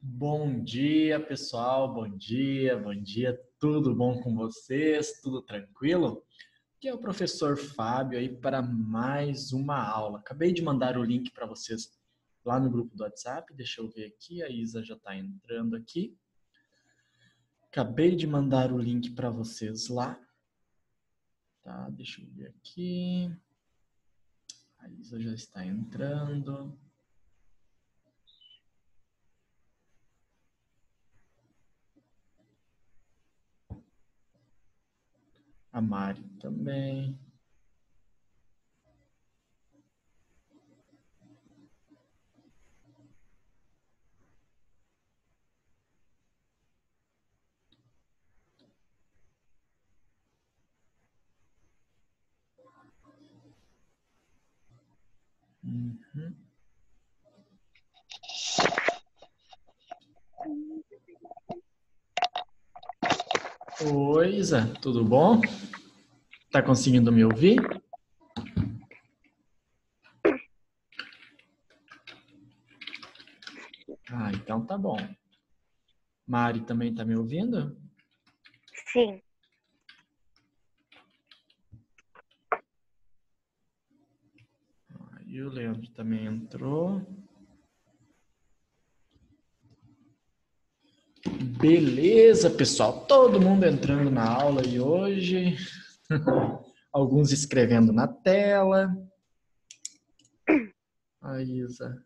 Bom dia, pessoal. Bom dia, bom dia. Tudo bom com vocês? Tudo tranquilo? Aqui é o professor Fábio aí para mais uma aula. Acabei de mandar o link para vocês lá no grupo do WhatsApp. Deixa eu ver aqui, a Isa já está entrando aqui. Acabei de mandar o link para vocês lá. Tá, deixa eu ver aqui. A Isa já está entrando. A Mari também. Uhum. Oi, Isa, tudo bom? Tá conseguindo me ouvir? Ah, então tá bom. Mari também tá me ouvindo? Sim. E o Leandro também entrou. Beleza, pessoal. Todo mundo entrando na aula e hoje. Alguns escrevendo na tela. A Isa.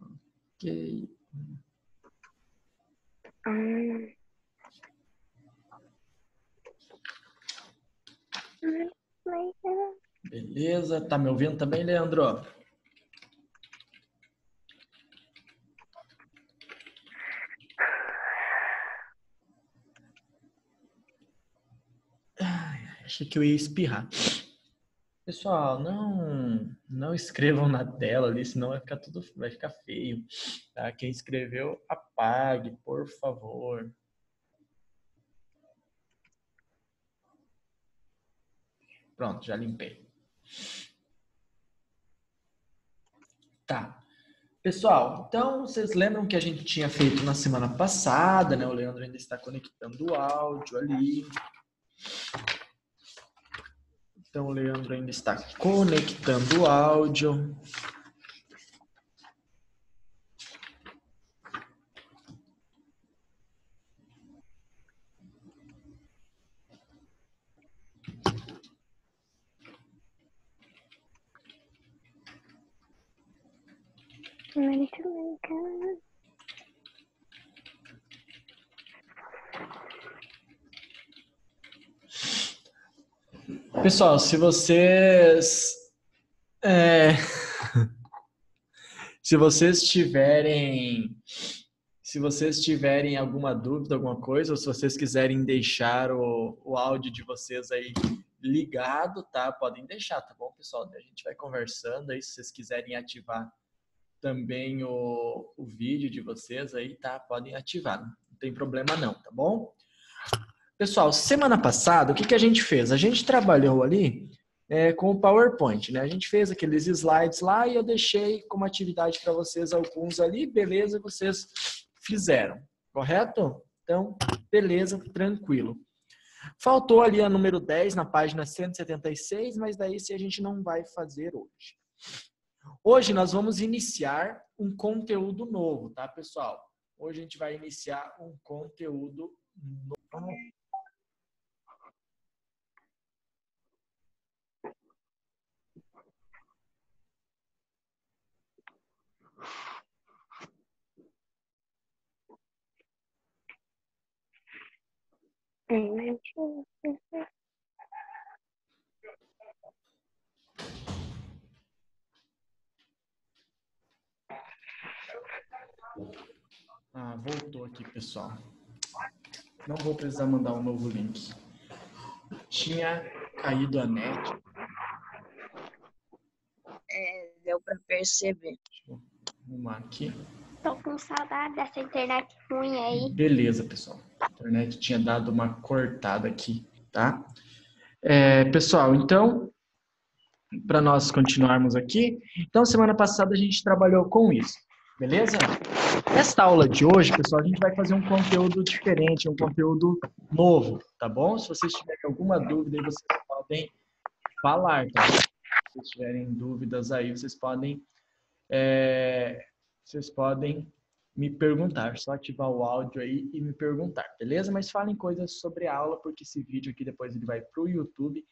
Ok. Hum. Beleza. Tá me ouvindo também, Leandro? Achei que eu ia espirrar. Pessoal, não não escrevam na tela ali, senão vai ficar tudo vai ficar feio. Tá? Quem escreveu, apague, por favor. Pronto, já limpei. Tá. Pessoal, então vocês lembram que a gente tinha feito na semana passada, né? O Leandro ainda está conectando o áudio ali. Então, o Leandro ainda está conectando o áudio. Pessoal, se vocês. É, se vocês tiverem. Se vocês tiverem alguma dúvida, alguma coisa, ou se vocês quiserem deixar o, o áudio de vocês aí ligado, tá? Podem deixar, tá bom, pessoal? A gente vai conversando aí, se vocês quiserem ativar também o, o vídeo de vocês aí, tá? Podem ativar, não tem problema não, tá bom? Pessoal, semana passada, o que, que a gente fez? A gente trabalhou ali é, com o PowerPoint, né? A gente fez aqueles slides lá e eu deixei como atividade para vocês alguns ali, beleza, vocês fizeram, correto? Então, beleza, tranquilo. Faltou ali a número 10 na página 176, mas daí se a gente não vai fazer hoje. Hoje nós vamos iniciar um conteúdo novo, tá, pessoal? Hoje a gente vai iniciar um conteúdo novo. Ah, voltou aqui, pessoal. Não vou precisar mandar um novo link. Tinha caído a net. É, deu para perceber. Deixa eu arrumar aqui. Tô com saudade dessa internet ruim aí. Beleza, pessoal. A internet tinha dado uma cortada aqui, tá? É, pessoal, então, para nós continuarmos aqui, então semana passada a gente trabalhou com isso, beleza? Esta aula de hoje, pessoal, a gente vai fazer um conteúdo diferente, um conteúdo novo, tá bom? Se vocês tiverem alguma dúvida, aí vocês podem falar, tá? Se vocês tiverem dúvidas aí, vocês podem, é, vocês podem me perguntar. Só ativar o áudio aí e me perguntar, beleza? Mas falem coisas sobre a aula, porque esse vídeo aqui depois ele vai para o YouTube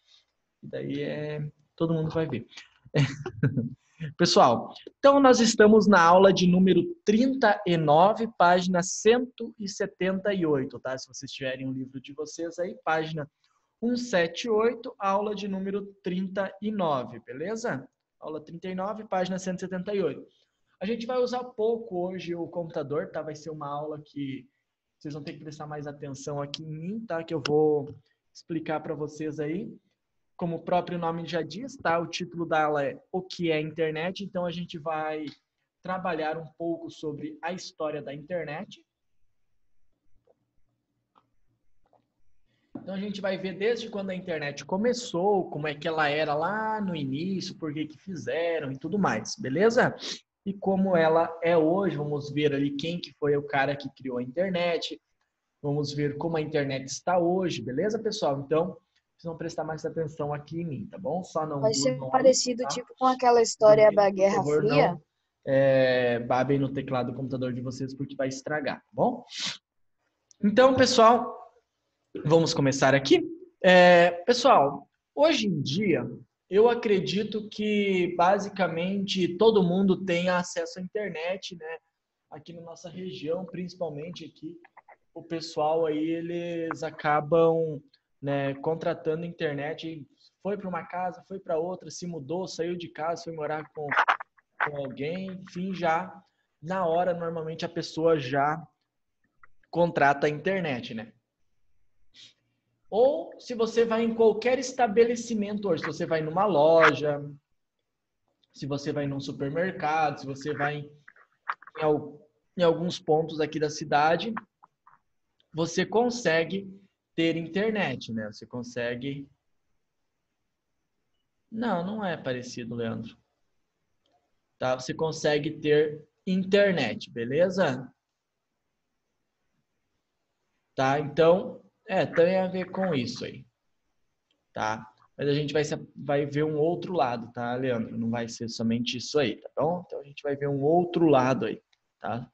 e daí é, todo mundo vai ver. Pessoal, então nós estamos na aula de número 39, página 178, tá? Se vocês tiverem um livro de vocês aí, página 178, aula de número 39, beleza? Aula 39, página 178. A gente vai usar pouco hoje o computador, tá? Vai ser uma aula que vocês vão ter que prestar mais atenção aqui em mim, tá? Que eu vou explicar para vocês aí como o próprio nome já diz, tá? O título dela é O que é internet, então a gente vai trabalhar um pouco sobre a história da internet. Então a gente vai ver desde quando a internet começou, como é que ela era lá no início, por que que fizeram e tudo mais, beleza? E como ela é hoje, vamos ver ali quem que foi o cara que criou a internet, vamos ver como a internet está hoje, beleza, pessoal? Então, vocês vão prestar mais atenção aqui em mim, tá bom? Só não. Vai ser parecido, tá? tipo, com aquela história da Guerra favor, Fria. Não, é, babem no teclado do computador de vocês, porque vai estragar, tá bom? Então, pessoal, vamos começar aqui. É, pessoal, hoje em dia, eu acredito que basicamente todo mundo tem acesso à internet, né? Aqui na nossa região, principalmente aqui, o pessoal aí, eles acabam né, contratando internet, foi para uma casa, foi para outra, se mudou, saiu de casa, foi morar com, com alguém, enfim, já na hora normalmente a pessoa já contrata a internet, né? Ou se você vai em qualquer estabelecimento hoje, se você vai numa loja, se você vai num supermercado, se você vai em, em alguns pontos aqui da cidade, você consegue ter internet, né? Você consegue. Não, não é parecido, Leandro. Tá? Você consegue ter internet, beleza? Tá? Então, é, tem a ver com isso aí. Tá? Mas a gente vai, vai ver um outro lado, tá, Leandro? Não vai ser somente isso aí, tá bom? Então a gente vai ver um outro lado aí, tá?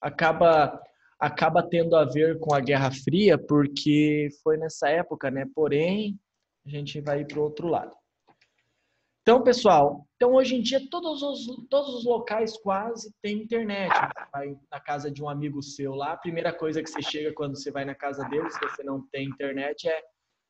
Acaba acaba tendo a ver com a Guerra Fria, porque foi nessa época, né? Porém, a gente vai para o outro lado. Então, pessoal, então hoje em dia todos os, todos os locais quase têm internet. Você vai na casa de um amigo seu lá, a primeira coisa que você chega quando você vai na casa dele, se você não tem internet, é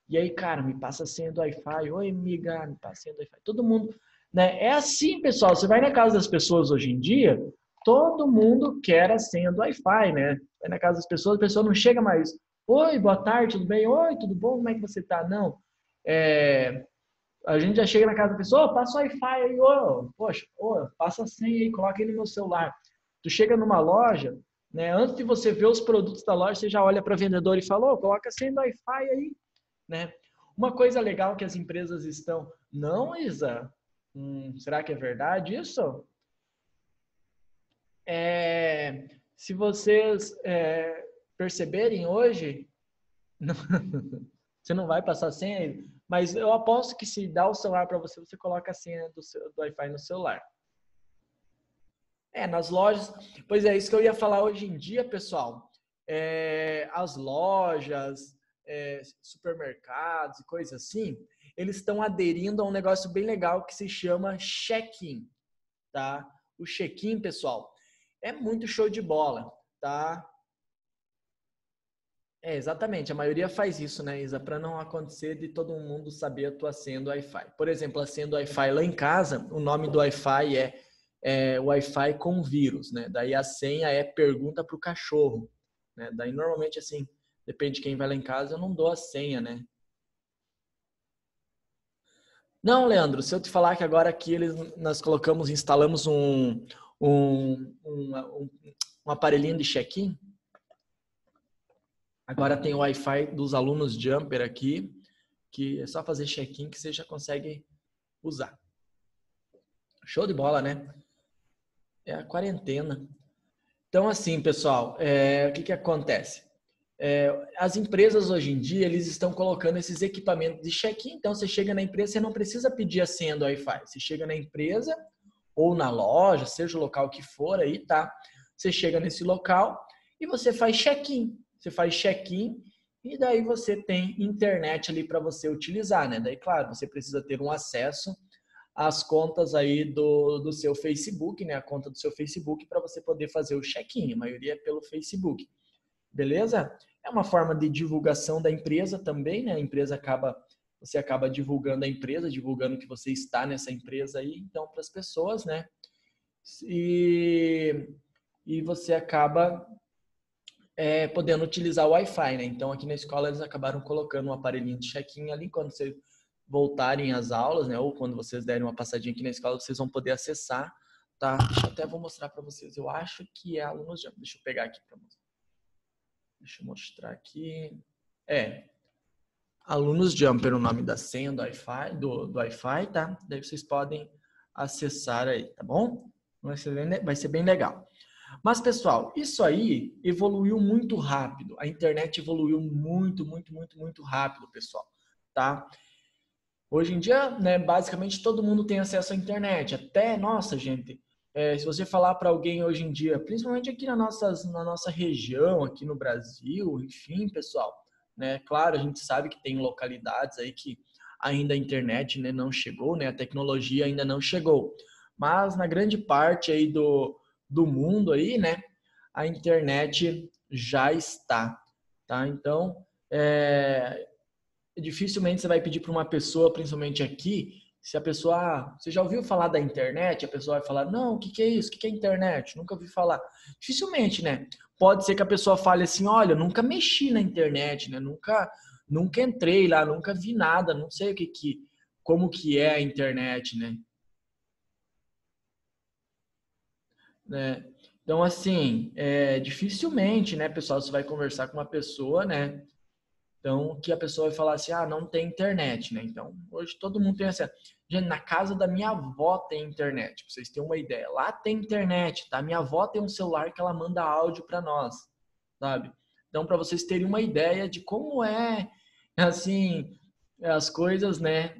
e aí, cara, me passa a senha do Wi-Fi. Oi, amiga, me passa a senha do Wi-Fi. Todo mundo, né? É assim, pessoal. Você vai na casa das pessoas hoje em dia, todo mundo quer a senha do Wi-Fi, né? Vai na casa das pessoas, a pessoa não chega mais. Oi, boa tarde, tudo bem? Oi, tudo bom? Como é que você tá? Não. É, a gente já chega na casa da pessoa, oh, passa o Wi-Fi aí, oh, poxa, oh, passa a senha aí, coloca ele no meu celular. Tu chega numa loja, né? Antes de você ver os produtos da loja, você já olha para o vendedor e fala, oh, coloca a senha do Wi-Fi aí, né? Uma coisa legal que as empresas estão, não, Isa, hum, será que é verdade isso? É, se vocês é, perceberem hoje, você não vai passar senha, mas eu aposto que se dá o celular para você, você coloca a senha do, seu, do Wi-Fi no celular. É, nas lojas. Pois é, isso que eu ia falar hoje em dia, pessoal. É, as lojas, é, supermercados e coisas assim, eles estão aderindo a um negócio bem legal que se chama check-in, tá? O check-in, pessoal, é muito show de bola, tá? É, exatamente. A maioria faz isso, né, Isa? Para não acontecer de todo mundo saber a tua senha do Wi-Fi. Por exemplo, a senha do Wi-Fi lá em casa, o nome do Wi-Fi é, é Wi-Fi com vírus, né? Daí a senha é pergunta para o cachorro, né? Daí normalmente assim, depende de quem vai lá em casa, eu não dou a senha, né? Não, Leandro, se eu te falar que agora aqui eles, nós colocamos, instalamos um, um, um, um aparelhinho de check-in. Agora tem o Wi-Fi dos alunos Jumper aqui, que é só fazer check-in que você já consegue usar. Show de bola, né? É a quarentena. Então, assim, pessoal, é, o que, que acontece? É, as empresas hoje em dia, eles estão colocando esses equipamentos de check-in. Então, você chega na empresa, você não precisa pedir a senha do Wi-Fi. Você chega na empresa ou na loja, seja o local que for aí, tá? Você chega nesse local e você faz check-in. Você faz check-in e daí você tem internet ali para você utilizar, né? Daí, claro, você precisa ter um acesso às contas aí do, do seu Facebook, né? A conta do seu Facebook para você poder fazer o check-in. A maioria é pelo Facebook. Beleza? É uma forma de divulgação da empresa também, né? A empresa acaba você acaba divulgando a empresa, divulgando que você está nessa empresa aí, então para as pessoas, né? E, e você acaba é, podendo utilizar o Wi-Fi, né? Então aqui na escola eles acabaram colocando um aparelhinho de check-in ali quando vocês voltarem às aulas, né? Ou quando vocês derem uma passadinha aqui na escola, vocês vão poder acessar, tá? Eu até vou mostrar para vocês. Eu acho que é alunos já. Deixa eu pegar aqui para mostrar. Deixa eu mostrar aqui. É. Alunos Jumper, o nome da senha do Wi-Fi, do, do Wi-Fi, tá? Daí vocês podem acessar aí, tá bom? Vai ser bem, vai ser bem legal. Mas, pessoal, isso aí evoluiu muito rápido. A internet evoluiu muito, muito, muito, muito rápido, pessoal. Tá? Hoje em dia, né, basicamente todo mundo tem acesso à internet. Até, nossa, gente, é, se você falar para alguém hoje em dia, principalmente aqui na, nossas, na nossa região, aqui no Brasil, enfim, pessoal, né, claro, a gente sabe que tem localidades aí que ainda a internet né, não chegou, né, a tecnologia ainda não chegou. Mas na grande parte aí do, do mundo aí, né, a internet já está, tá? Então, é, dificilmente você vai pedir para uma pessoa, principalmente aqui, se a pessoa, ah, você já ouviu falar da internet? A pessoa vai falar, não, o que, que é isso? O que, que é internet? Nunca ouvi falar. Dificilmente, né? Pode ser que a pessoa fale assim, olha, nunca mexi na internet, né? Nunca, nunca entrei lá, nunca vi nada, não sei o que que, como que é a internet, né? Né? Então, assim, é, dificilmente, né, pessoal, você vai conversar com uma pessoa, né? Então, que a pessoa vai falar assim, ah, não tem internet, né? Então, hoje todo mundo tem acesso. Gente, na casa da minha avó tem internet, pra vocês terem uma ideia. Lá tem internet, tá? Minha avó tem um celular que ela manda áudio para nós, sabe? Então, para vocês terem uma ideia de como é, assim, as coisas, né,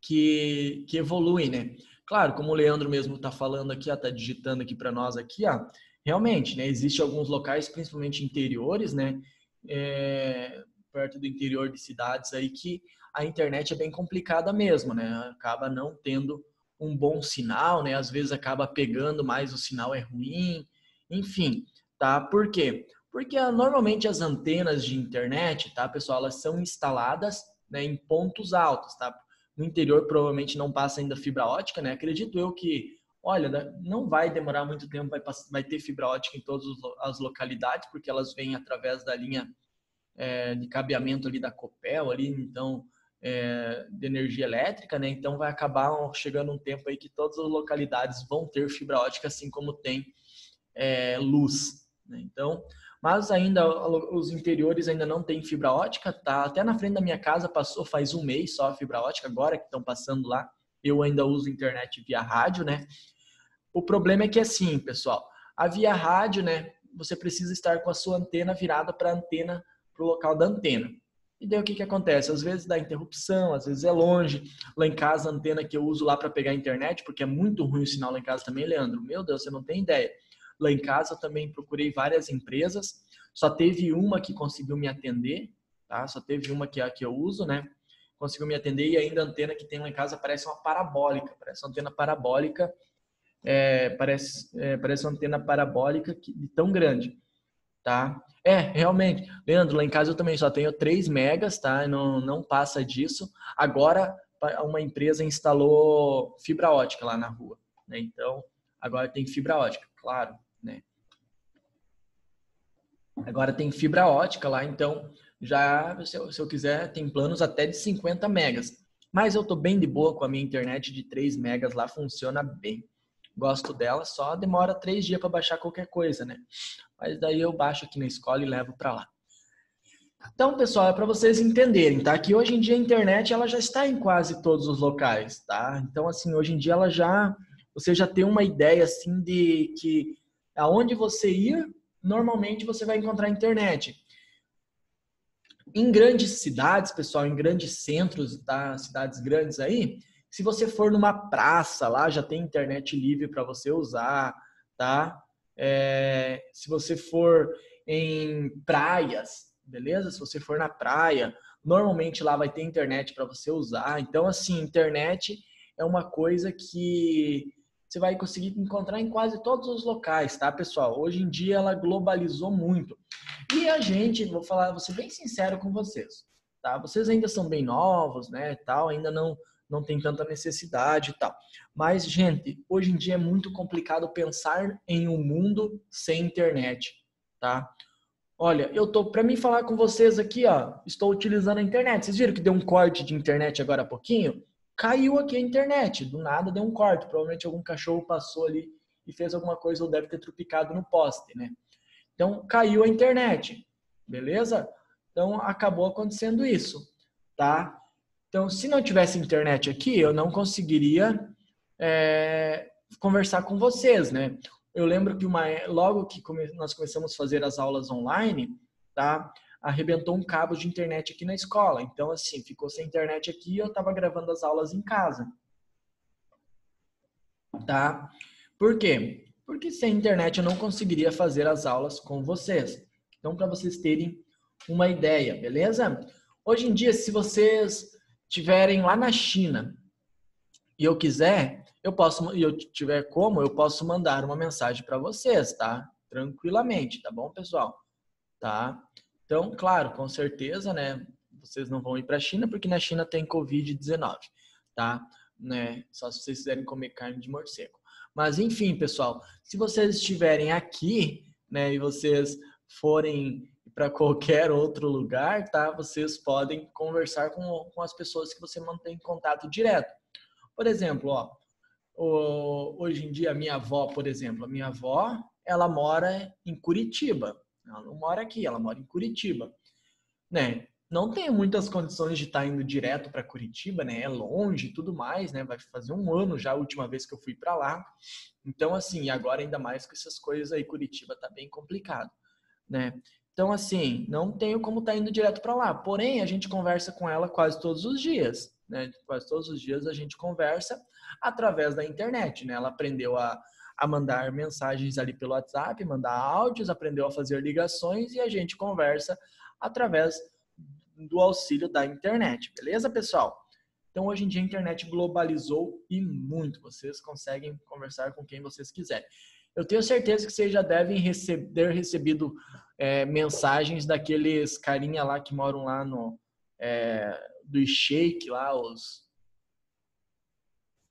que, que evoluem, né? Claro, como o Leandro mesmo está falando aqui, está digitando aqui para nós aqui, ó, realmente, né, existe alguns locais, principalmente interiores, né, é, perto do interior de cidades aí que a internet é bem complicada mesmo, né, acaba não tendo um bom sinal, né, às vezes acaba pegando, mas o sinal é ruim, enfim, tá? Por quê? Porque ah, normalmente as antenas de internet, tá, pessoal, elas são instaladas né, em pontos altos, tá? No interior provavelmente não passa ainda fibra ótica, né? Acredito eu que, olha, né, não vai demorar muito tempo, vai, vai ter fibra ótica em todas as localidades, porque elas vêm através da linha é, de cabeamento ali da Copel, ali, então, é, de energia elétrica, né? Então vai acabar chegando um tempo aí que todas as localidades vão ter fibra ótica, assim como tem é, luz. Né? Então, mas ainda os interiores ainda não tem fibra ótica, tá? Até na frente da minha casa passou faz um mês só a fibra ótica, agora que estão passando lá. Eu ainda uso internet via rádio, né? O problema é que assim, pessoal, a via rádio, né? Você precisa estar com a sua antena virada para a antena, para o local da antena. E daí o que, que acontece? Às vezes dá interrupção, às vezes é longe. Lá em casa, a antena que eu uso lá para pegar a internet, porque é muito ruim o sinal lá em casa também, Leandro. Meu Deus, você não tem ideia. Lá em casa eu também procurei várias empresas, só teve uma que conseguiu me atender, tá? Só teve uma que é a que eu uso, né? Conseguiu me atender e ainda a antena que tem lá em casa parece uma parabólica, parece uma antena parabólica, é, parece, é, parece uma antena parabólica que, tão grande, tá? É, realmente. Leandro, lá em casa eu também só tenho 3 megas, tá? Não, não passa disso. Agora, uma empresa instalou fibra ótica lá na rua, né? Então, agora tem fibra ótica, claro né? Agora tem fibra ótica lá, então já, se eu, se eu quiser, tem planos até de 50 megas. Mas eu tô bem de boa com a minha internet de 3 megas lá, funciona bem. Gosto dela, só demora 3 dias para baixar qualquer coisa, né? Mas daí eu baixo aqui na escola e levo para lá. Então, pessoal, é para vocês entenderem, tá? Que hoje em dia a internet ela já está em quase todos os locais, tá? Então, assim, hoje em dia ela já você já tem uma ideia assim de que Aonde você ir, normalmente você vai encontrar internet. Em grandes cidades, pessoal, em grandes centros, tá? Cidades grandes aí, se você for numa praça lá, já tem internet livre para você usar, tá? É, se você for em praias, beleza? Se você for na praia, normalmente lá vai ter internet para você usar. Então, assim, internet é uma coisa que você vai conseguir encontrar em quase todos os locais, tá, pessoal? Hoje em dia ela globalizou muito. E a gente, vou falar, vou ser bem sincero com vocês, tá? Vocês ainda são bem novos, né, tal, ainda não não tem tanta necessidade e tal. Mas, gente, hoje em dia é muito complicado pensar em um mundo sem internet, tá? Olha, eu tô para mim falar com vocês aqui, ó, estou utilizando a internet. Vocês viram que deu um corte de internet agora há pouquinho? Caiu aqui a internet, do nada deu um corte. Provavelmente algum cachorro passou ali e fez alguma coisa ou deve ter trupicado no poste, né? Então caiu a internet, beleza? Então acabou acontecendo isso, tá? Então, se não tivesse internet aqui, eu não conseguiria é, conversar com vocês, né? Eu lembro que uma, logo que nós começamos a fazer as aulas online, tá? Arrebentou um cabo de internet aqui na escola. Então, assim, ficou sem internet aqui e eu estava gravando as aulas em casa. Tá? Por quê? Porque sem internet eu não conseguiria fazer as aulas com vocês. Então, para vocês terem uma ideia, beleza? Hoje em dia, se vocês tiverem lá na China e eu quiser, eu posso, e eu tiver como, eu posso mandar uma mensagem para vocês, tá? Tranquilamente, tá bom, pessoal? Tá? Então, claro, com certeza, né? Vocês não vão ir para a China porque na China tem Covid-19, tá? Né? Só se vocês quiserem comer carne de morcego. Mas enfim, pessoal, se vocês estiverem aqui, né, e vocês forem para qualquer outro lugar, tá? Vocês podem conversar com, com as pessoas que você mantém contato direto. Por exemplo, ó, hoje em dia minha avó, por exemplo, a minha avó, ela mora em Curitiba. Ela não mora aqui, ela mora em Curitiba, né? Não tenho muitas condições de estar tá indo direto para Curitiba, né? É longe e tudo mais, né? Vai fazer um ano já a última vez que eu fui para lá. Então, assim, agora ainda mais com essas coisas aí, Curitiba tá bem complicado, né? Então, assim, não tenho como estar tá indo direto para lá. Porém, a gente conversa com ela quase todos os dias. Né? Quase todos os dias a gente conversa através da internet. Né? Ela aprendeu a, a mandar mensagens ali pelo WhatsApp, mandar áudios, aprendeu a fazer ligações e a gente conversa através do auxílio da internet. Beleza, pessoal? Então, hoje em dia, a internet globalizou e muito. Vocês conseguem conversar com quem vocês quiserem. Eu tenho certeza que vocês já devem receber, ter recebido é, mensagens daqueles carinha lá que moram lá no é, do Sheik lá, os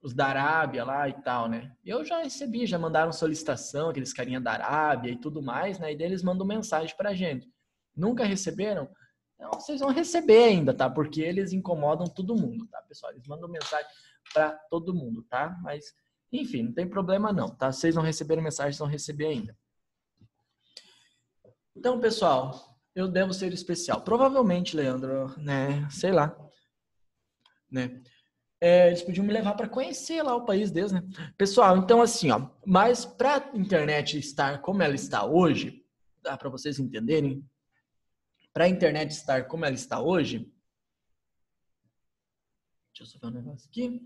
os da Arábia lá e tal, né? Eu já recebi, já mandaram solicitação, aqueles carinha da Arábia e tudo mais, né? E daí eles mandam mensagem pra gente. Nunca receberam? Vocês vão receber ainda, tá? Porque eles incomodam todo mundo, tá, pessoal? Eles mandam mensagem para todo mundo, tá? Mas enfim, não tem problema não, tá? Vocês não receberam mensagem, vão receber ainda. Então, pessoal, eu devo ser especial. Provavelmente, Leandro, né? Sei lá. Né? É, eles podiam me levar para conhecer lá o país deles, né? Pessoal, então assim, ó, mas para a internet estar como ela está hoje, dá para vocês entenderem? Para a internet estar como ela está hoje, deixa eu só ver um negócio aqui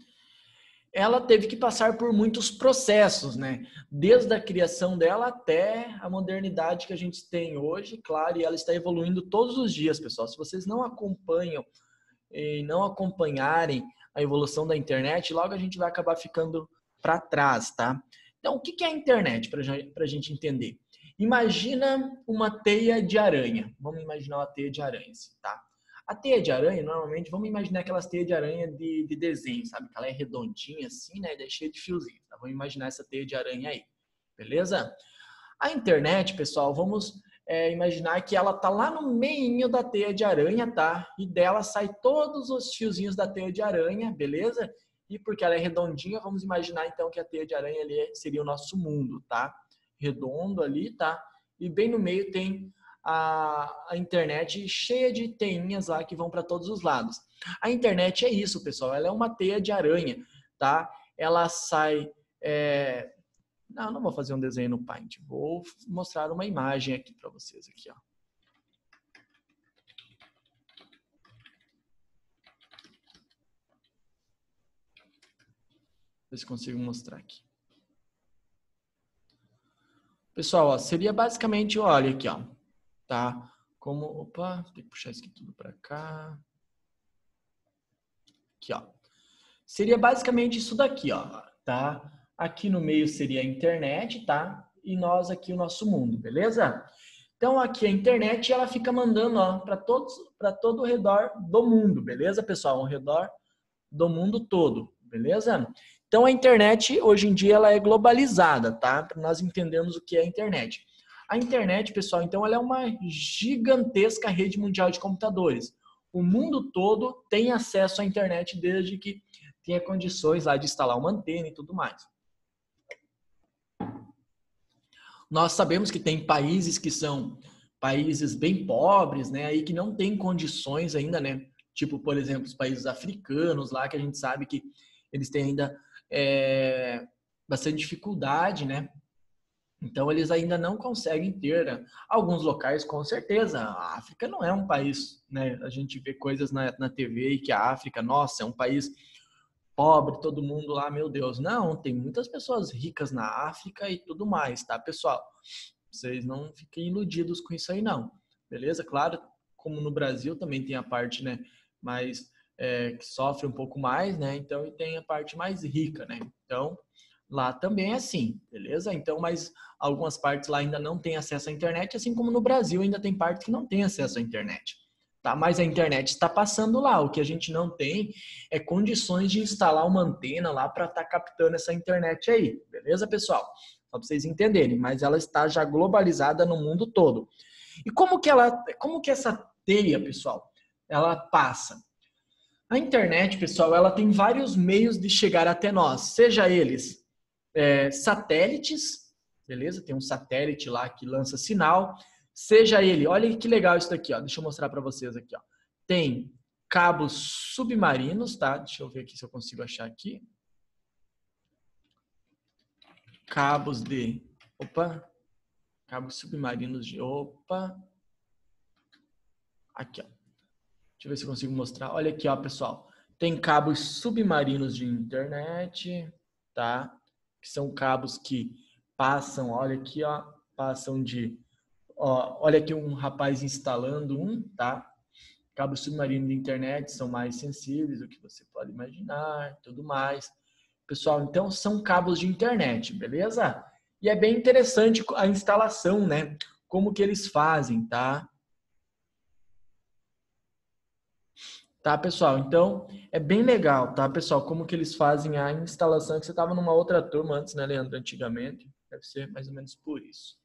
ela teve que passar por muitos processos, né? Desde a criação dela até a modernidade que a gente tem hoje, claro, e ela está evoluindo todos os dias, pessoal. Se vocês não acompanham e não acompanharem a evolução da internet, logo a gente vai acabar ficando para trás, tá? Então, o que é a internet, para a gente entender? Imagina uma teia de aranha. Vamos imaginar uma teia de aranha, tá? A teia de aranha, normalmente, vamos imaginar aquelas teias de aranha de, de desenho, sabe? Que ela é redondinha assim, né? E é cheia de fiozinhos. Tá? Vamos imaginar essa teia de aranha aí. Beleza? A internet, pessoal, vamos é, imaginar que ela tá lá no meio da teia de aranha, tá? E dela sai todos os fiozinhos da teia de aranha, beleza? E porque ela é redondinha, vamos imaginar então que a teia de aranha ali seria o nosso mundo, tá? Redondo ali, tá? E bem no meio tem a, a internet cheia de teinhas lá que vão para todos os lados. A internet é isso, pessoal. Ela é uma teia de aranha, tá? Ela sai é, Não, não vou fazer um desenho no Paint. Vou mostrar uma imagem aqui para vocês aqui, ó. Ver se consigo mostrar aqui. Pessoal, ó, seria basicamente, olha aqui, ó, tá? Como, opa, tem que puxar isso aqui tudo para cá. Aqui, ó. Seria basicamente isso daqui, ó, tá? Aqui no meio seria a internet, tá? E nós aqui o nosso mundo, beleza? Então aqui a internet ela fica mandando, ó, para todos, para todo o redor do mundo, beleza, pessoal? Ao redor do mundo todo, beleza? Então a internet hoje em dia ela é globalizada, tá? Para nós entendermos o que é a internet. A internet, pessoal, então ela é uma gigantesca rede mundial de computadores. O mundo todo tem acesso à internet desde que tenha condições lá de instalar uma antena e tudo mais. Nós sabemos que tem países que são países bem pobres, né, aí que não tem condições ainda, né? Tipo, por exemplo, os países africanos lá que a gente sabe que eles têm ainda é, bastante dificuldade, né? Então eles ainda não conseguem ter né? alguns locais com certeza. A África não é um país, né? A gente vê coisas na, na TV e que a África, nossa, é um país pobre, todo mundo lá, meu Deus. Não, tem muitas pessoas ricas na África e tudo mais, tá, pessoal? Vocês não fiquem iludidos com isso aí, não. Beleza? Claro, como no Brasil também tem a parte, né, mais é, que sofre um pouco mais, né? Então, e tem a parte mais rica, né? Então, lá também é assim, beleza? Então, mas algumas partes lá ainda não têm acesso à internet, assim como no Brasil ainda tem partes que não têm acesso à internet. Tá? Mas a internet está passando lá. O que a gente não tem é condições de instalar uma antena lá para estar tá captando essa internet aí, beleza, pessoal? Só para vocês entenderem, mas ela está já globalizada no mundo todo. E como que ela, como que essa teia, pessoal, ela passa? A internet, pessoal, ela tem vários meios de chegar até nós, seja eles é, satélites, beleza? Tem um satélite lá que lança sinal, seja ele, olha que legal isso daqui, ó. Deixa eu mostrar para vocês aqui, ó. Tem cabos submarinos, tá? Deixa eu ver aqui se eu consigo achar aqui. Cabos de, opa, cabos submarinos de, opa. Aqui, ó. Deixa eu ver se eu consigo mostrar. Olha aqui, ó, pessoal. Tem cabos submarinos de internet, tá? Que são cabos que passam, olha aqui, ó, passam de Ó, olha aqui um rapaz instalando um, tá? Cabos submarinos de internet são mais sensíveis do que você pode imaginar, tudo mais. Pessoal, então são cabos de internet, beleza? E é bem interessante a instalação, né? Como que eles fazem, tá? Tá, pessoal? Então, é bem legal, tá, pessoal? Como que eles fazem a instalação, que você estava numa outra turma antes, né, Leandro, antigamente. Deve ser mais ou menos por isso.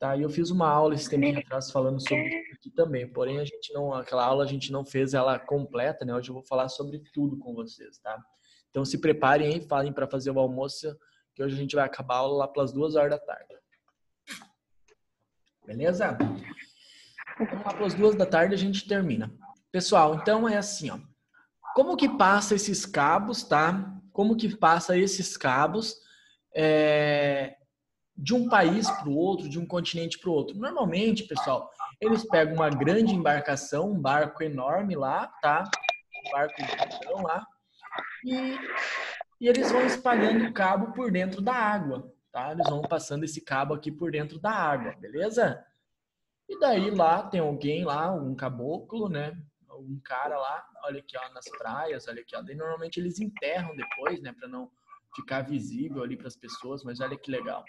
Tá, e eu fiz uma aula esse tempo atrás falando sobre isso aqui também, porém a gente não, aquela aula a gente não fez ela completa, né? Hoje eu vou falar sobre tudo com vocês, tá? Então se preparem aí, falem para fazer o almoço, que hoje a gente vai acabar a aula lá pelas duas horas da tarde. Beleza? Então lá pelas duas da tarde a gente termina. Pessoal, então é assim, ó. Como que passa esses cabos, tá? Como que passa esses cabos? É, de um país para o outro, de um continente para o outro. Normalmente, pessoal, eles pegam uma grande embarcação, um barco enorme lá, tá? Um barco grandão lá, e, e eles vão espalhando o cabo por dentro da água, tá? Eles vão passando esse cabo aqui por dentro da água, beleza? E daí lá tem alguém lá, um caboclo, né? Um cara lá, olha aqui, ó, nas praias, olha aqui, ó. Daí normalmente eles enterram depois, né, para não ficar visível ali para as pessoas, mas olha que legal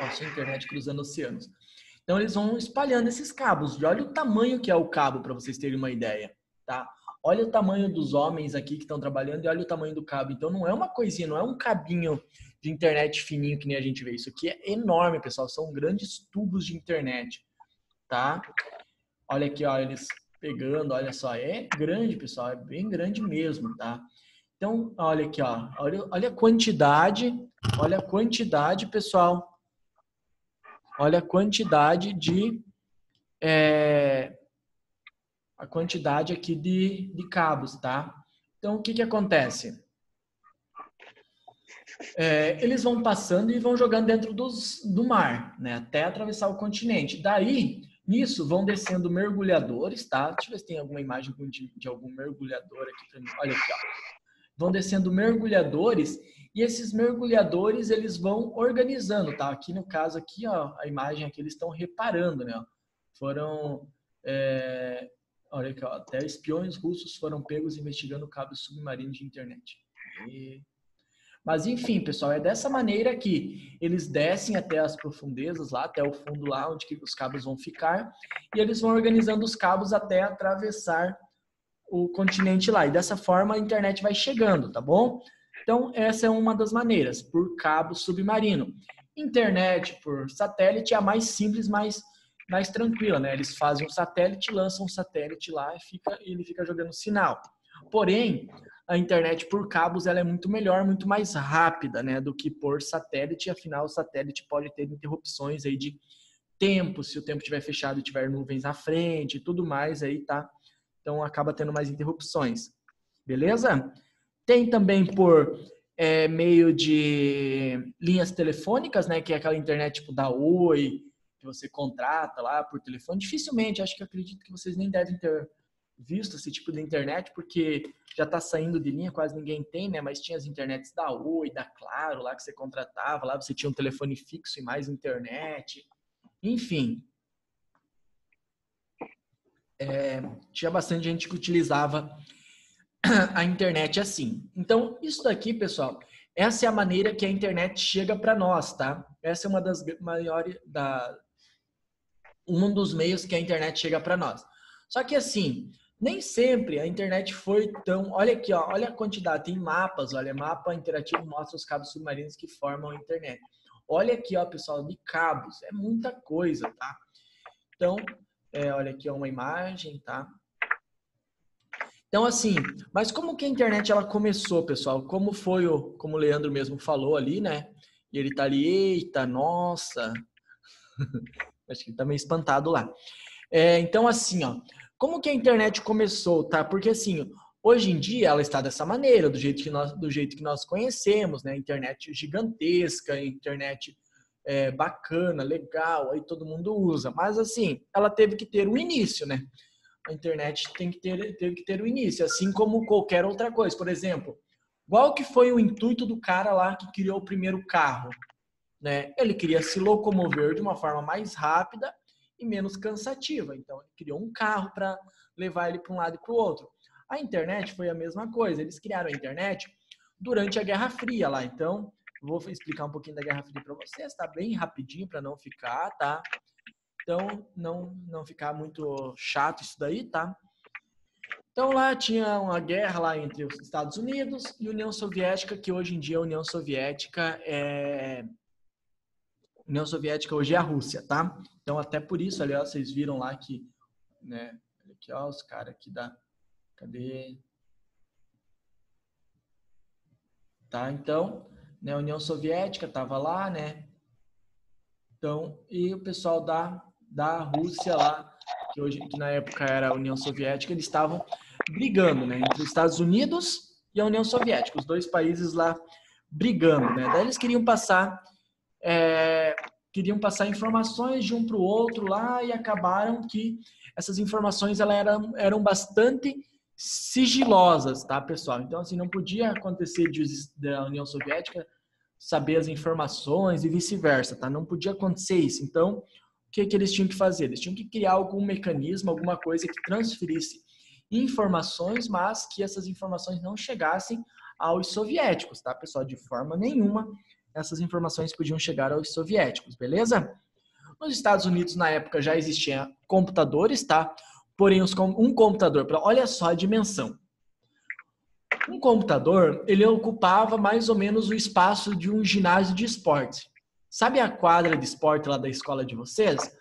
a internet cruzando oceanos. Então eles vão espalhando esses cabos. E olha o tamanho que é o cabo para vocês terem uma ideia, tá? Olha o tamanho dos homens aqui que estão trabalhando e olha o tamanho do cabo. Então não é uma coisinha, não é um cabinho de internet fininho que nem a gente vê. Isso aqui é enorme, pessoal. São grandes tubos de internet, tá? Olha aqui, ó, eles pegando, olha só, é grande, pessoal, é bem grande mesmo, tá? Então, olha aqui, ó, olha, olha a quantidade, olha a quantidade, pessoal, Olha a quantidade de é, a quantidade aqui de, de cabos, tá? Então, o que que acontece? é, eles vão passando e vão jogando dentro dos, do mar, né? Até atravessar o continente. Daí, nisso, vão descendo mergulhadores, tá? Deixa eu ver se tem alguma imagem de, de algum mergulhador aqui. Olha aqui, ó. Vão descendo mergulhadores e esses mergulhadores eles vão organizando, tá? Aqui no caso aqui, ó, a imagem aqui eles estão reparando, né? Foram é, olha aqui, ó, até espiões russos foram pegos investigando cabos submarinos de internet. E mas enfim, pessoal, é dessa maneira que eles descem até as profundezas lá, até o fundo lá onde os cabos vão ficar, e eles vão organizando os cabos até atravessar o continente lá. E dessa forma a internet vai chegando, tá bom? Então, essa é uma das maneiras, por cabo submarino. Internet por satélite é a mais simples, mais, mais tranquila, né? Eles fazem um satélite, lançam um satélite lá e fica, ele fica jogando sinal. Porém, a internet por cabos ela é muito melhor, muito mais rápida, né, do que por satélite. Afinal, o satélite pode ter interrupções aí de tempo, se o tempo estiver fechado e tiver nuvens na frente e tudo mais aí, tá? Então acaba tendo mais interrupções. Beleza? Tem também por é, meio de linhas telefônicas, né, que é aquela internet tipo da Oi, que você contrata lá por telefone. Dificilmente, acho que acredito que vocês nem devem ter visto esse tipo de internet, porque já está saindo de linha, quase ninguém tem, né? Mas tinha as internets da Oi, da Claro, lá que você contratava, lá você tinha um telefone fixo e mais internet. Enfim. É, tinha bastante gente que utilizava a internet assim. Então, isso daqui, pessoal, essa é a maneira que a internet chega para nós, tá? Essa é uma das maiores da um dos meios que a internet chega para nós. Só que assim, nem sempre a internet foi tão. Olha aqui, ó, olha a quantidade. Tem mapas, olha, mapa interativo mostra os cabos submarinos que formam a internet. Olha aqui, ó, pessoal, de cabos. É muita coisa, tá? Então, é, olha aqui ó, uma imagem, tá? Então, assim, mas como que a internet ela começou, pessoal? Como foi o, como o Leandro mesmo falou ali, né? E ele tá ali, eita, nossa. Acho que ele tá meio espantado lá. É, então, assim, ó, como que a internet começou, tá? Porque assim, hoje em dia ela está dessa maneira, do jeito que nós, do jeito que nós conhecemos, né? Internet gigantesca, internet é, bacana, legal, aí todo mundo usa. Mas assim, ela teve que ter um início, né? A internet tem que ter, teve que ter um início, assim como qualquer outra coisa. Por exemplo, qual que foi o intuito do cara lá que criou o primeiro carro? Né? Ele queria se locomover de uma forma mais rápida e menos cansativa. Então, ele criou um carro para levar ele para um lado e para o outro. A internet foi a mesma coisa. Eles criaram a internet durante a Guerra Fria lá. Então, vou explicar um pouquinho da Guerra Fria para vocês, tá bem rapidinho para não ficar, tá? Então, não não ficar muito chato isso daí, tá? Então lá tinha uma guerra lá entre os Estados Unidos e União Soviética, que hoje em dia a União Soviética é União Soviética hoje é a Rússia, tá? Então, até por isso, aliás, vocês viram lá que, né? Aqui, ó, os caras aqui da. Cadê? Tá? Então, né, a União Soviética tava lá, né? Então, e o pessoal da, da Rússia lá, que hoje, que na época era a União Soviética, eles estavam brigando, né? Entre os Estados Unidos e a União Soviética, os dois países lá brigando, né? Daí eles queriam passar é, queriam passar informações de um para o outro lá e acabaram que essas informações elas eram, eram bastante sigilosas, tá, pessoal? Então, assim, não podia acontecer de, da União Soviética saber as informações e vice-versa, tá? Não podia acontecer isso. Então, o que, que eles tinham que fazer? Eles tinham que criar algum mecanismo, alguma coisa que transferisse informações, mas que essas informações não chegassem aos soviéticos, tá, pessoal? De forma nenhuma essas informações podiam chegar aos soviéticos, beleza? Nos Estados Unidos, na época, já existiam computadores, tá? Porém, um computador, olha só a dimensão. Um computador, ele ocupava mais ou menos o espaço de um ginásio de esporte. Sabe a quadra de esporte lá da escola de vocês?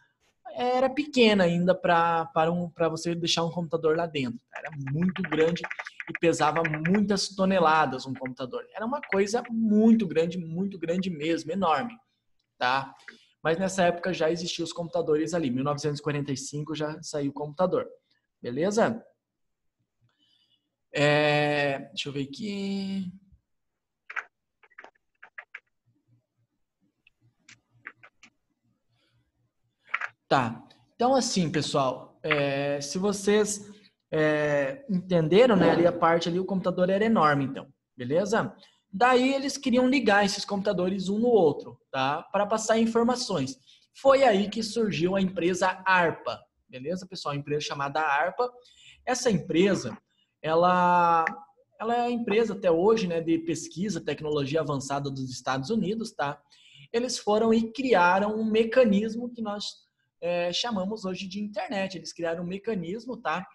Era pequena ainda para um, você deixar um computador lá dentro. Era muito grande e pesava muitas toneladas um computador. Era uma coisa muito grande, muito grande mesmo, enorme, tá? Mas nessa época já existiam os computadores ali. 1945 já saiu o computador. Beleza? É, deixa eu ver aqui. Tá. Então, assim, pessoal, é, se vocês é, entenderam, né, ali a parte ali, o computador era enorme, então, beleza? Daí eles queriam ligar esses computadores um no outro, tá? Para passar informações. Foi aí que surgiu a empresa ARPA, beleza, pessoal? A empresa chamada ARPA. Essa empresa, ela, ela é a empresa até hoje, né, de pesquisa, tecnologia avançada dos Estados Unidos, tá? Eles foram e criaram um mecanismo que nós é, chamamos hoje de internet. Eles criaram um mecanismo, tá?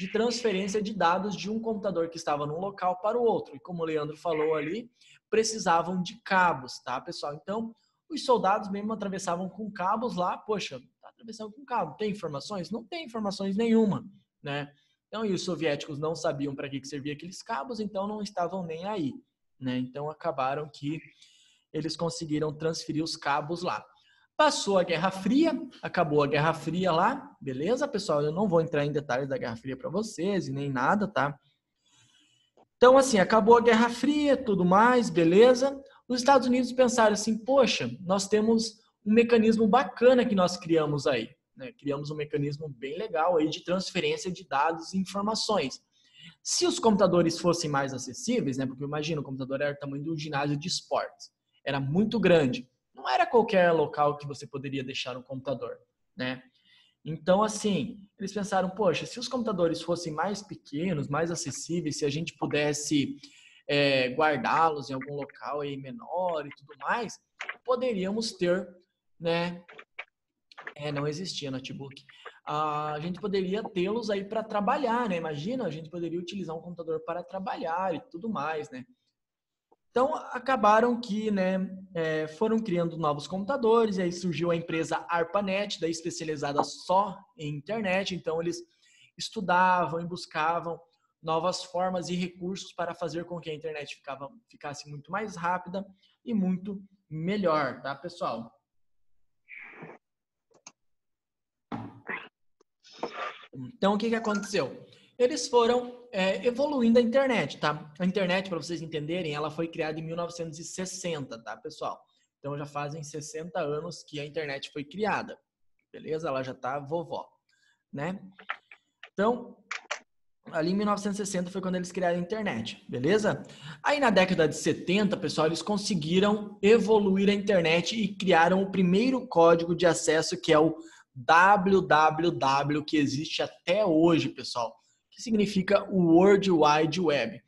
De transferência de dados de um computador que estava num local para o outro. E como o Leandro falou ali, precisavam de cabos, tá, pessoal? Então, os soldados mesmo atravessavam com cabos lá, poxa, tá atravessando com cabo, tem informações? Não tem informações nenhuma, né? Então, e os soviéticos não sabiam para que, que servia aqueles cabos, então não estavam nem aí, né? Então, acabaram que eles conseguiram transferir os cabos lá. Passou a Guerra Fria, acabou a Guerra Fria lá, beleza, pessoal? Eu não vou entrar em detalhes da Guerra Fria para vocês e nem nada, tá? Então, assim, acabou a Guerra Fria, tudo mais, beleza? Os Estados Unidos pensaram assim: poxa, nós temos um mecanismo bacana que nós criamos aí. Né? Criamos um mecanismo bem legal aí de transferência de dados e informações. Se os computadores fossem mais acessíveis, né? Porque imagina, o computador era o tamanho um ginásio de esportes, era muito grande não era qualquer local que você poderia deixar um computador, né? Então, assim, eles pensaram, poxa, se os computadores fossem mais pequenos, mais acessíveis, se a gente pudesse é, guardá-los em algum local aí menor e tudo mais, poderíamos ter, né? É, não existia notebook. a gente poderia tê-los aí para trabalhar, né? Imagina, a gente poderia utilizar um computador para trabalhar e tudo mais, né? Então, acabaram que né, é, foram criando novos computadores, e aí surgiu a empresa ARPANET, daí especializada só em internet. Então, eles estudavam e buscavam novas formas e recursos para fazer com que a internet ficava, ficasse muito mais rápida e muito melhor, tá, pessoal? Então, o que, que aconteceu? eles foram é, evoluindo a internet, tá? A internet, para vocês entenderem, ela foi criada em 1960, tá, pessoal? Então já fazem 60 anos que a internet foi criada, beleza? Ela já tá vovó, né? Então, ali em 1960 foi quando eles criaram a internet, beleza? Aí na década de 70, pessoal, eles conseguiram evoluir a internet e criaram o primeiro código de acesso que é o www que existe até hoje, pessoal que significa o World Wide Web.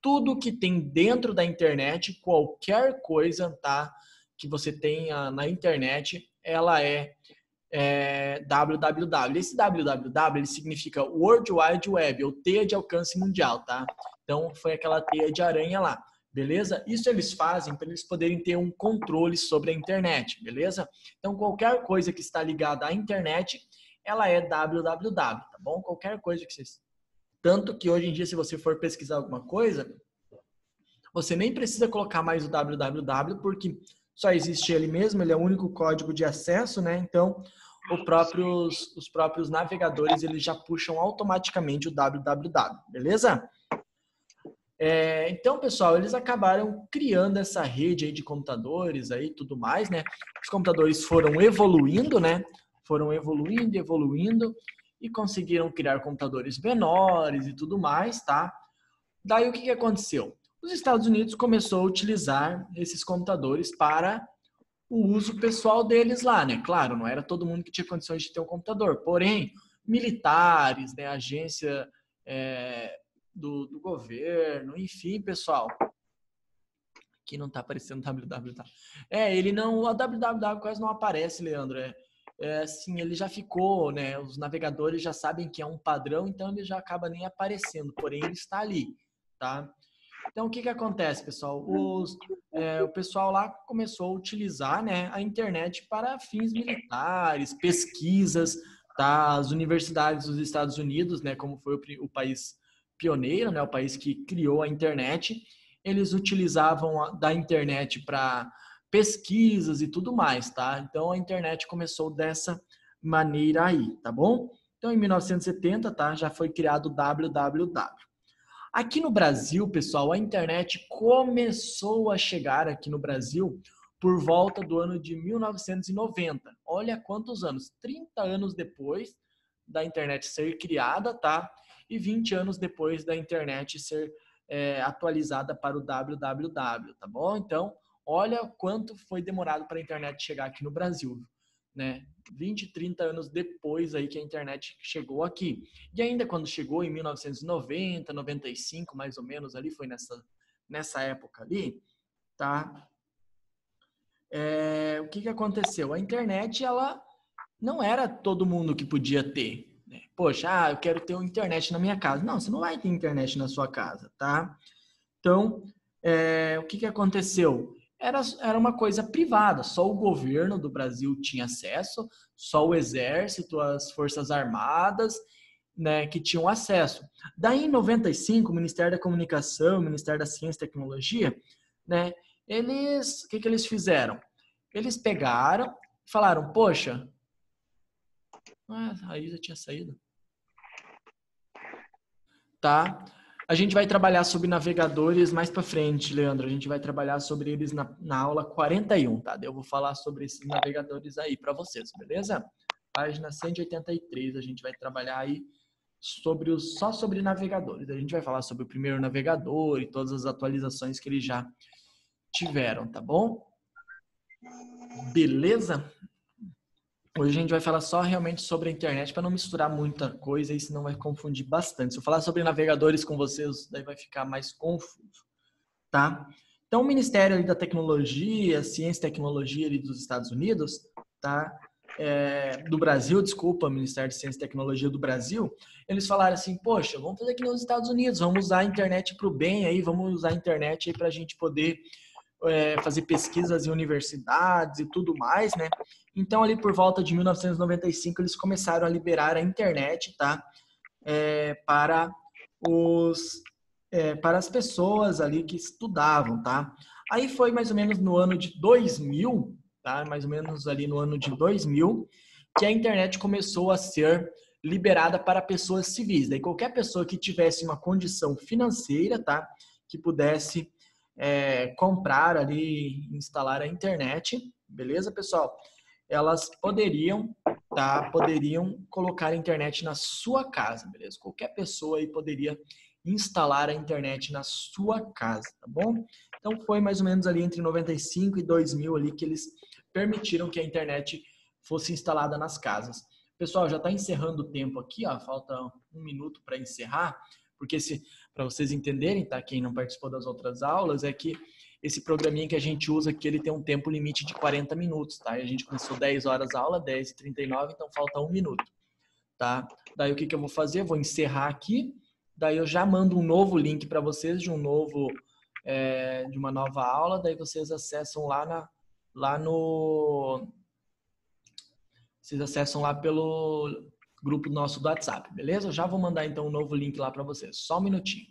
Tudo que tem dentro da internet, qualquer coisa, tá? Que você tenha na internet, ela é, é www. Esse www ele significa World Wide Web, ou teia de alcance mundial, tá? Então foi aquela teia de aranha lá, beleza? Isso eles fazem para eles poderem ter um controle sobre a internet, beleza? Então qualquer coisa que está ligada à internet, ela é www, tá bom? Qualquer coisa que vocês tanto que hoje em dia, se você for pesquisar alguma coisa, você nem precisa colocar mais o www, porque só existe ele mesmo, ele é o único código de acesso, né? Então, próprios, os próprios navegadores, eles já puxam automaticamente o www, beleza? É, então, pessoal, eles acabaram criando essa rede aí de computadores aí tudo mais, né? Os computadores foram evoluindo, né? Foram evoluindo, evoluindo e conseguiram criar computadores menores e tudo mais, tá? Daí o que, que aconteceu? Os Estados Unidos começou a utilizar esses computadores para o uso pessoal deles lá, né? Claro, não era todo mundo que tinha condições de ter um computador, porém, militares, né, agência é, do, do, governo, enfim, pessoal. Aqui não tá aparecendo www. Tá? É, ele não, a www quase não aparece, Leandro. É, é, assim, ele já ficou, né? Os navegadores já sabem que é um padrão, então ele já acaba nem aparecendo, porém ele está ali, tá? Então, o que, que acontece, pessoal? Os, é, o pessoal lá começou a utilizar né, a internet para fins militares, pesquisas, tá? As universidades dos Estados Unidos, né, como foi o, o país pioneiro, né, o país que criou a internet, eles utilizavam a, da internet para pesquisas e tudo mais, tá? Então a internet começou dessa maneira aí, tá bom? Então em 1970, tá, já foi criado o www. Aqui no Brasil, pessoal, a internet começou a chegar aqui no Brasil por volta do ano de 1990. Olha quantos anos, 30 anos depois da internet ser criada, tá? E 20 anos depois da internet ser é, atualizada para o www, tá bom? Então, olha quanto foi demorado para a internet chegar aqui no Brasil, né? 20, 30 anos depois aí que a internet chegou aqui. E ainda quando chegou em 1990, 95, mais ou menos ali, foi nessa, nessa época ali, tá? É, o que, que aconteceu? A internet, ela não era todo mundo que podia ter. Né? Poxa, ah, eu quero ter uma internet na minha casa. Não, você não vai ter internet na sua casa, tá? Então, é, o que, que aconteceu? Era, era uma coisa privada, só o governo do Brasil tinha acesso, só o exército, as forças armadas, né, que tinham acesso. Daí, em 95, o Ministério da Comunicação, o Ministério da Ciência e Tecnologia, né, eles, o que, que eles fizeram? Eles pegaram e falaram, poxa, ah, a Isa tinha saído. Tá? A gente vai trabalhar sobre navegadores mais para frente, Leandro. A gente vai trabalhar sobre eles na, na aula 41, tá? Eu vou falar sobre esses navegadores aí para vocês, beleza? Página 183, a gente vai trabalhar aí sobre os, só sobre navegadores. A gente vai falar sobre o primeiro navegador e todas as atualizações que eles já tiveram, tá bom? Beleza? Hoje a gente vai falar só realmente sobre a internet para não misturar muita coisa e senão vai confundir bastante. Se eu falar sobre navegadores com vocês, daí vai ficar mais confuso, tá? Então, o Ministério da Tecnologia, Ciência e Tecnologia dos Estados Unidos, tá? É, do Brasil, desculpa, Ministério de Ciência e Tecnologia do Brasil, eles falaram assim, poxa, vamos fazer aqui nos Estados Unidos, vamos usar a internet para o bem aí, vamos usar a internet aí para a gente poder é, fazer pesquisas em universidades e tudo mais, né? Então, ali por volta de 1995, eles começaram a liberar a internet, tá? É, para os é, para as pessoas ali que estudavam, tá? Aí foi mais ou menos no ano de 2000, tá? Mais ou menos ali no ano de 2000, que a internet começou a ser liberada para pessoas civis. Daí qualquer pessoa que tivesse uma condição financeira, tá? Que pudesse é, comprar ali, instalar a internet, beleza, pessoal? Elas poderiam, tá? Poderiam colocar a internet na sua casa, beleza? Qualquer pessoa aí poderia instalar a internet na sua casa, tá bom? Então foi mais ou menos ali entre 95 e 2000 ali que eles permitiram que a internet fosse instalada nas casas. Pessoal, já está encerrando o tempo aqui, ó, falta um minuto para encerrar, porque se para vocês entenderem, tá? Quem não participou das outras aulas, é que esse programinha que a gente usa aqui, ele tem um tempo limite de 40 minutos, tá? E a gente começou 10 horas a aula, 10 e 39, então falta um minuto, tá? Daí o que, que eu vou fazer? Vou encerrar aqui, daí eu já mando um novo link para vocês de um novo, é, de uma nova aula, daí vocês acessam lá, na, lá no... Vocês acessam lá pelo grupo nosso do WhatsApp, beleza? Eu já vou mandar então um novo link lá para vocês. Só um minutinho.